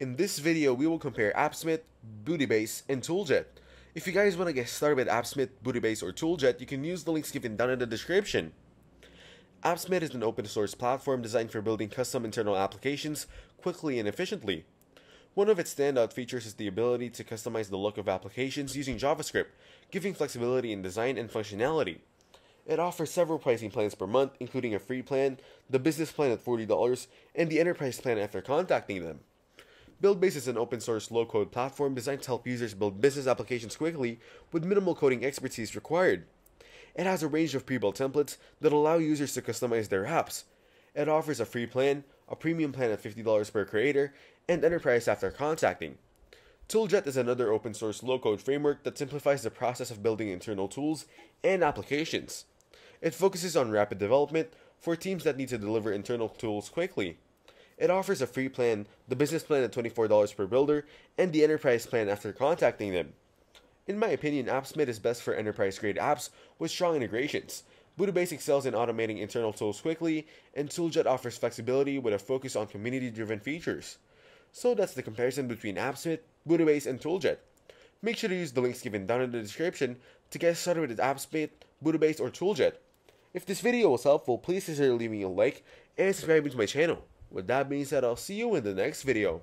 In this video, we will compare AppSmith, Budibase, and Tooljet. If you guys want to get started with AppSmith, Budibase, or Tooljet, you can use the links given down in the description. AppSmith is an open source platform designed for building custom internal applications quickly and efficiently. One of its standout features is the ability to customize the look of applications using JavaScript, giving flexibility in design and functionality. It offers several pricing plans per month, including a free plan, the business plan at $40, and the enterprise plan after contacting them. Budibase is an open source low code platform designed to help users build business applications quickly with minimal coding expertise required. It has a range of pre built templates that allow users to customize their apps. It offers a free plan, a premium plan at $50 per creator, and enterprise after contacting. Tooljet is another open source low code framework that simplifies the process of building internal tools and applications. It focuses on rapid development for teams that need to deliver internal tools quickly. It offers a free plan, the business plan at $24 per builder, and the enterprise plan after contacting them. In my opinion, AppSmith is best for enterprise grade apps with strong integrations. Budibase excels in automating internal tools quickly, and Tooljet offers flexibility with a focus on community driven features. So that's the comparison between AppSmith, Budibase, and Tooljet. Make sure to use the links given down in the description to get started with AppSmith, Budibase, or Tooljet. If this video was helpful, please consider leaving a like and subscribing to my channel. With that being said, I'll see you in the next video.